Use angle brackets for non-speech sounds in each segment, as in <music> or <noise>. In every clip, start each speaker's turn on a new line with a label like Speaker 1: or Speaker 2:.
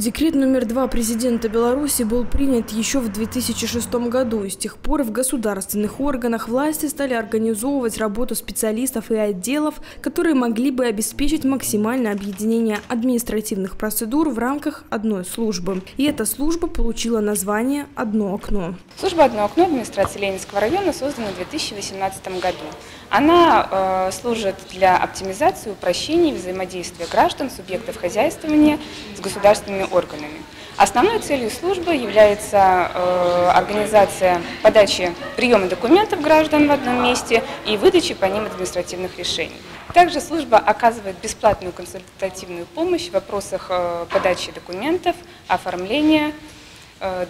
Speaker 1: Декрет номер два президента Беларуси был принят еще в 2006 году, с тех пор в государственных органах власти стали организовывать работу специалистов и отделов, которые могли бы обеспечить максимальное объединение административных процедур в рамках одной службы. И эта служба получила название «Одно окно».
Speaker 2: Служба «Одно окно» администрации Ленинского района создана в 2018 году. Она э, служит для оптимизации, упрощения взаимодействия граждан, субъектов хозяйствования с государственными органами. Основной целью службы является э, организация подачи приема документов граждан в одном месте и выдачи по ним административных решений. Также служба оказывает бесплатную консультативную помощь в вопросах э, подачи документов, оформления,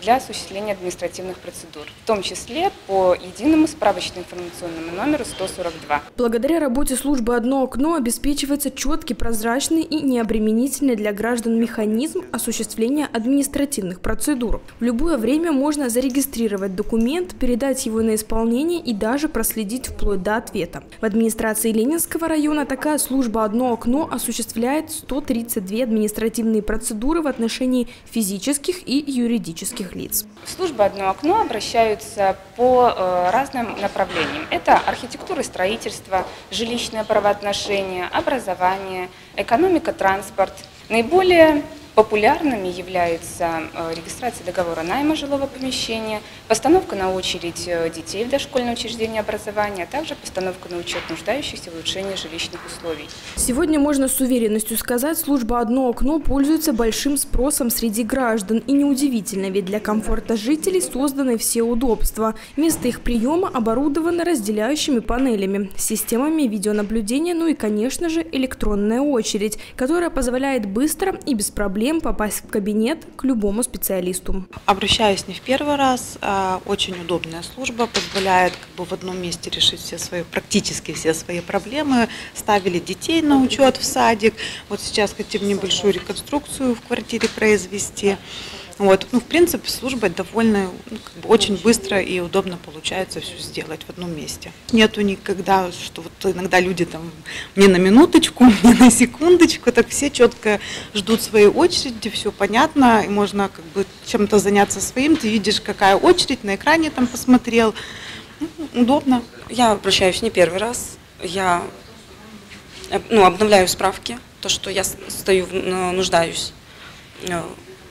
Speaker 2: для осуществления административных процедур, в том числе по единому справочно-информационному номеру 142.
Speaker 1: Благодаря работе службы «Одно окно» обеспечивается четкий, прозрачный и необременительный для граждан механизм осуществления административных процедур. В любое время можно зарегистрировать документ, передать его на исполнение и даже проследить вплоть до ответа. В администрации Ленинского района такая служба «Одно окно» осуществляет 132 административные процедуры в отношении физических и юридических юридических лиц.
Speaker 2: В службу «Одно окно» обращаются по э, разным направлениям. Это архитектура и строительство, жилищное правоотношение, образование, экономика, транспорт. Наиболее Популярными являются э, регистрация договора найма жилого помещения, постановка на очередь э, детей в дошкольное учреждение образования, а также постановка на учет нуждающихся в улучшении жилищных условий.
Speaker 1: Сегодня можно с уверенностью сказать, служба «Одно окно» пользуется большим спросом среди граждан. И неудивительно, ведь для комфорта жителей созданы все удобства. Место их приема оборудовано разделяющими панелями, системами видеонаблюдения, ну и, конечно же, электронная очередь, которая позволяет быстро и без проблем проблем попасть в кабинет к любому специалисту.
Speaker 3: Обращаюсь не в первый раз. А, очень удобная служба, позволяет как бы в одном месте решить все свои, практически все свои проблемы. Ставили детей на учет в садик. Вот сейчас хотим небольшую реконструкцию в квартире произвести. Вот. Ну, в принципе, служба довольно, ну, как бы очень быстро и удобно получается все сделать в одном месте. Нету никогда, что вот иногда люди там мне на минуточку, <laughs> мне на секундочку, так все четко ждут своей очереди, все понятно, и можно как бы чем-то заняться своим, ты видишь, какая очередь, на экране там посмотрел, ну, удобно.
Speaker 4: Я обращаюсь не первый раз, я ну, обновляю справки, то, что я стою, нуждаюсь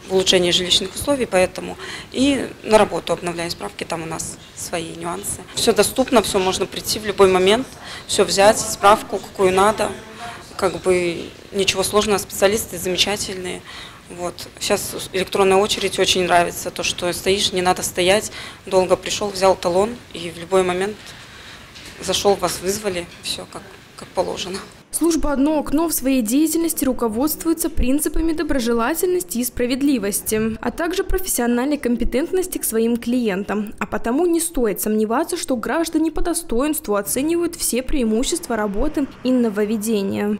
Speaker 4: в улучшении жилищных условий, поэтому и на работу обновляем справки, там у нас свои нюансы. Все доступно, все можно прийти в любой момент, все взять, справку, какую надо, как бы ничего сложного, специалисты замечательные. Вот. Сейчас электронная очередь очень нравится, то, что стоишь, не надо стоять, долго пришел, взял талон и в любой момент зашел, вас вызвали, все как, как положено.
Speaker 1: Служба «Одно окно» в своей деятельности руководствуется принципами доброжелательности и справедливости, а также профессиональной компетентности к своим клиентам. А потому не стоит сомневаться, что граждане по достоинству оценивают все преимущества работы и нововведения.